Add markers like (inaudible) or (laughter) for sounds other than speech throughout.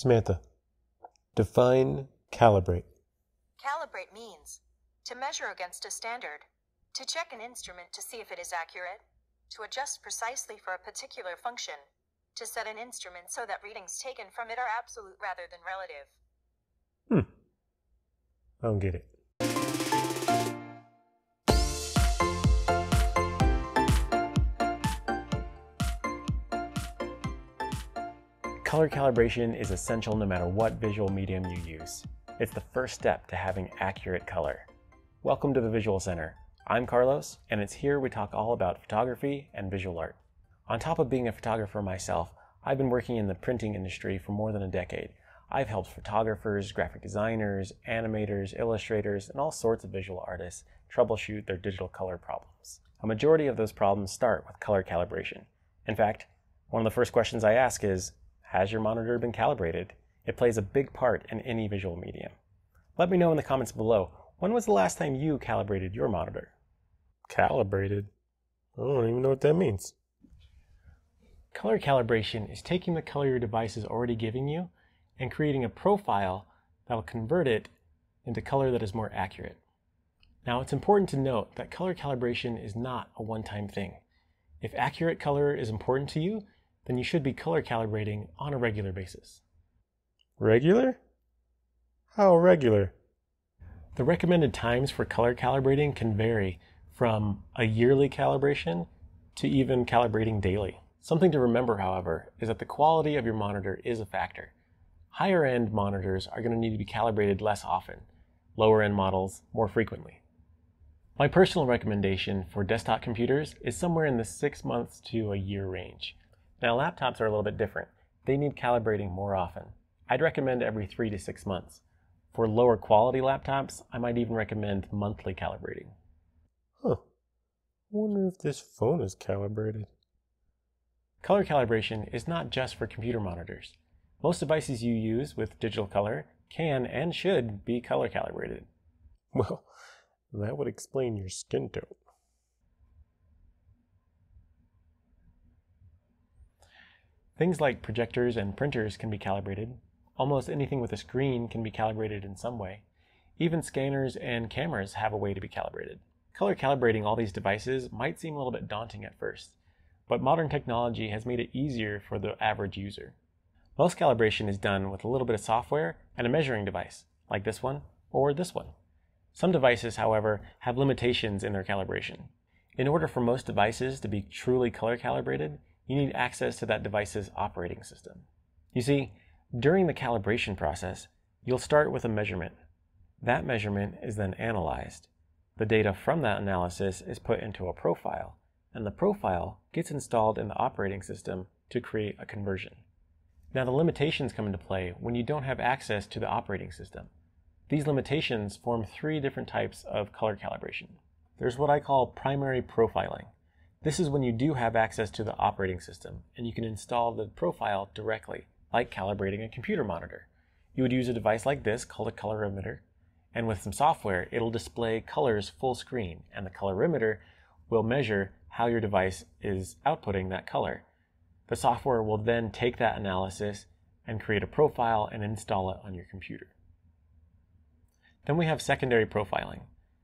Samantha, define calibrate. Calibrate means to measure against a standard, to check an instrument to see if it is accurate, to adjust precisely for a particular function, to set an instrument so that readings taken from it are absolute rather than relative. Hmm. I don't get it. Color calibration is essential no matter what visual medium you use. It's the first step to having accurate color. Welcome to the Visual Center. I'm Carlos, and it's here we talk all about photography and visual art. On top of being a photographer myself, I've been working in the printing industry for more than a decade. I've helped photographers, graphic designers, animators, illustrators, and all sorts of visual artists troubleshoot their digital color problems. A majority of those problems start with color calibration. In fact, one of the first questions I ask is, has your monitor been calibrated? It plays a big part in any visual medium. Let me know in the comments below, when was the last time you calibrated your monitor? Calibrated? I don't even know what that means. Color calibration is taking the color your device is already giving you and creating a profile that will convert it into color that is more accurate. Now it's important to note that color calibration is not a one-time thing. If accurate color is important to you, then you should be color calibrating on a regular basis. Regular? How regular? The recommended times for color calibrating can vary from a yearly calibration to even calibrating daily. Something to remember, however, is that the quality of your monitor is a factor. Higher end monitors are going to need to be calibrated less often, lower end models more frequently. My personal recommendation for desktop computers is somewhere in the six months to a year range. Now, laptops are a little bit different. They need calibrating more often. I'd recommend every three to six months. For lower quality laptops, I might even recommend monthly calibrating. Huh. I wonder if this phone is calibrated. Color calibration is not just for computer monitors. Most devices you use with digital color can and should be color calibrated. Well, that would explain your skin tone. Things like projectors and printers can be calibrated. Almost anything with a screen can be calibrated in some way. Even scanners and cameras have a way to be calibrated. Color calibrating all these devices might seem a little bit daunting at first, but modern technology has made it easier for the average user. Most calibration is done with a little bit of software and a measuring device, like this one or this one. Some devices, however, have limitations in their calibration. In order for most devices to be truly color calibrated, you need access to that device's operating system. You see, during the calibration process, you'll start with a measurement. That measurement is then analyzed. The data from that analysis is put into a profile, and the profile gets installed in the operating system to create a conversion. Now the limitations come into play when you don't have access to the operating system. These limitations form three different types of color calibration. There's what I call primary profiling. This is when you do have access to the operating system and you can install the profile directly, like calibrating a computer monitor. You would use a device like this called a colorimeter, and with some software, it'll display colors full screen, and the colorimeter will measure how your device is outputting that color. The software will then take that analysis and create a profile and install it on your computer. Then we have secondary profiling.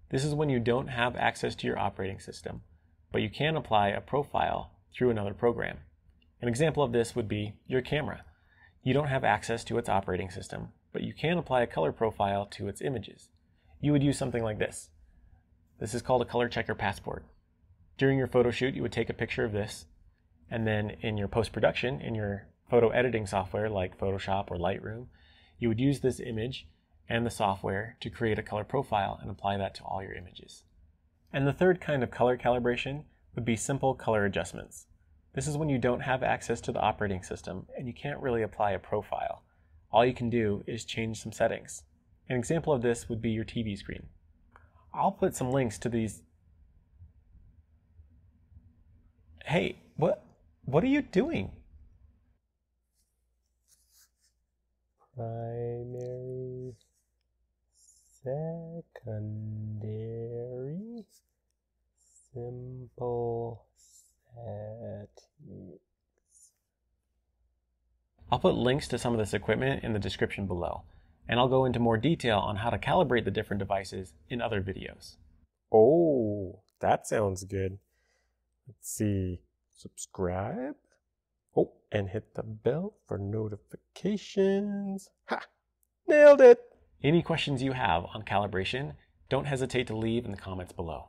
This is when you don't have access to your operating system but you can apply a profile through another program. An example of this would be your camera. You don't have access to its operating system, but you can apply a color profile to its images. You would use something like this. This is called a color checker passport. During your photo shoot, you would take a picture of this, and then in your post-production, in your photo editing software like Photoshop or Lightroom, you would use this image and the software to create a color profile and apply that to all your images. And the third kind of color calibration would be simple color adjustments. This is when you don't have access to the operating system and you can't really apply a profile. All you can do is change some settings. An example of this would be your TV screen. I'll put some links to these. Hey, what what are you doing? Primary secondary simple settings. I'll put put links to some of this equipment in the description below, and I'll go into more detail on how to calibrate the different devices in other videos. Oh, that sounds good. Let's see. Subscribe. Oh, and hit the bell for notifications. Ha! Nailed it! Any questions you have on calibration, don't hesitate to leave in the comments below.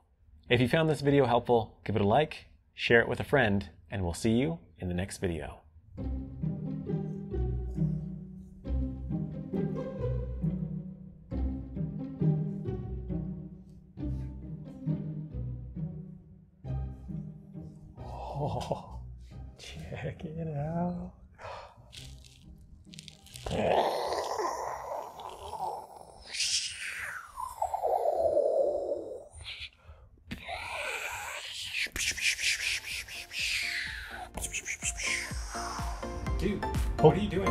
If you found this video helpful, give it a like, share it with a friend, and we'll see you in the next video. Oh, (laughs) check it out. (sighs) (laughs) What are you doing?